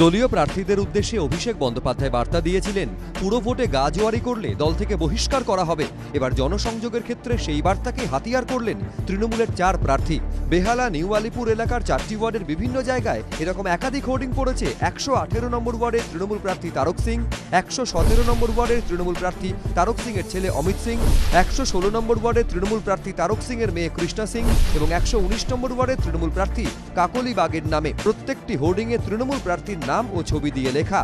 দলীয় প্রার্থীদের উদ্দেশ্যে অভিষেক বন্দ্যোপাধ্যায় বার্তা দিয়েছিলেন, পুরো ভোটে গা জোয়ারি করলে দল থেকে বহিষ্কার করা হবে। এবার জনসংযোগের ক্ষেত্রে সেই বার্তাকে হাতিয়ার করলেন তৃণমূলের চার প্রার্থী। বেহালা, নিউ আলিপুর এলাকার চারটি ওয়ার্ডের বিভিন্ন জায়গায় এরকম একাধিক হোর্ডিং পড়েছে। একশো আঠেরো নম্বর ওয়ার্ডের তৃণমূল প্রার্থী তারক সিং, একশো সতেরো নম্বর ওয়ার্ডের তৃণমূল প্রার্থী তারক সিং এর ছেলে অমিত সিং, একশো ষোলো নম্বর ওয়ার্ডের তৃণমূল প্রার্থী তারক সিং এর মেয়ে কৃষ্ণা সিং এবং একশো উনিশ নম্বর ওয়ার্ডের তৃণমূল প্রার্থী কাকলি বাগের নামে। প্রত্যেকটি হোর্ডিংয়ে তৃণমূল প্রার্থীর নাম ও ছবি দিয়ে লেখা।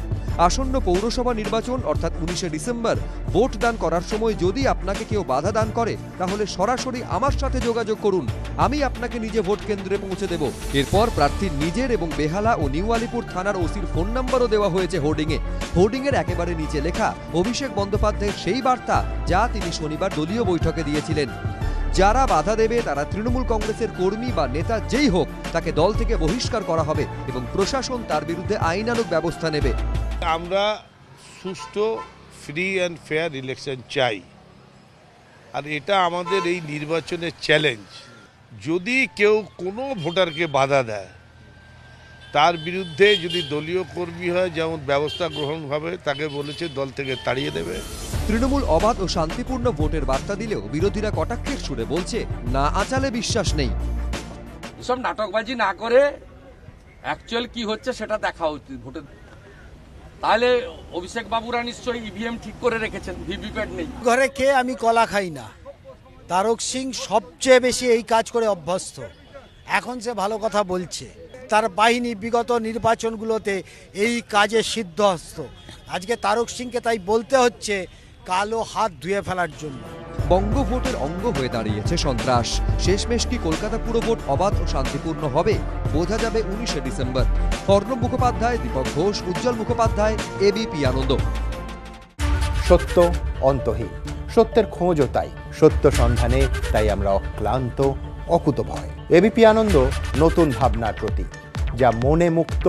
আসন্ন পৌরসভা নির্বাচন, অর্থাৎ উনিশে ডিসেম্বর, ভোট দান করার সময় যদি আপনাকে কেউ বাধা দান করে, তাহলে সরাসরি আমার সাথে যোগাযোগ করুন। আমি আপনাকে নিজে ভোট কেন্দ্রে পৌঁছে দেব। এরপর প্রার্থীর নিজের এবং বেহালা ও নিউ আলিপুর থানার ওসির ফোন নাম্বারও দেওয়া হয়েছে হোর্ডিংয়ে। হোর্ডিংয়ের একেবারে নিচে লেখা, অভিষেক বন্দ্যোপাধ্যায়ের সেই বার্তা, যা তিনি শনিবার দলীয় বৈঠকে দিয়েছিলেন। যারা বাধা দেবে তারা তৃণমূল কংগ্রেসের কর্মী বা নেতা যেই হোক, তাকে দল থেকে বহিষ্কার করা হবে এবং প্রশাসন তার বিরুদ্ধে আইনানুগ ব্যবস্থা নেবে। আমরা সুষ্ঠু ফ্রি অ্যান্ড ফেয়ার ইলেকশন চাই। আর এটা আমাদের এই নির্বাচনের চ্যালেঞ্জ যদি কেউ কোনো ভোটারকে বাধা দেয়, তার বিরুদ্ধে যদি দলীয় কর্মী হয়, যেমন ব্যবস্থা গ্রহণ হবে তাকে বলেছে দল থেকে তাড়িয়ে দেবে। তৃণমূল অবাধ ও শান্তিপূর্ণ ভোটের বার্তা দিলেও বিরোধীরা কটাক্ষের সুরে বলছে না আচালে বিশ্বাস নেই। এসব নাটকবাজি না করে অ্যাকচুয়াল কি হচ্ছে সেটা দেখা উচিত ভোটের তাহলে অভিষেক বাবুরা নিশ্চয়ই ইভিএম ঠিক করে রেখেছেন ভিভিপ্যাট নেই। ঘরে কে আমি কলা খাই না? তারক সিং সবচেয়ে বেশি এই কাজ করে অভ্যস্ত। এখন সে ভালো কথা বলছে। তার বাহিনী বিগত নির্বাচনগুলোতে এই কাজে সিদ্ধহস্ত। আজকে তারক সিংকে তাই বলতে হচ্ছে কালো হাত ধুয়ে ফেলার জন্য। বঙ্গ ভোটের অঙ্গ হয়ে দাঁড়িয়েছে সন্ত্রাস। শেষমেশ কি কলকাতা পুরো ভোট অবাধ ও শান্তিপূর্ণ হবে? বোঝা যাবে উনিশে ডিসেম্বর। অর্ণব মুখোপাধ্যায় দীপক ঘোষ উজ্জ্বল মুখোপাধ্যায় এবিপি আনন্দ। সত্য অন্তহীন। সত্যের খোঁজও তাই। সত্য সন্ধানে তাই আমরা অক্লান্ত অকুতভয়। এবিপি আনন্দ নতুন ভাবনার প্রতীক যা মনে মুক্ত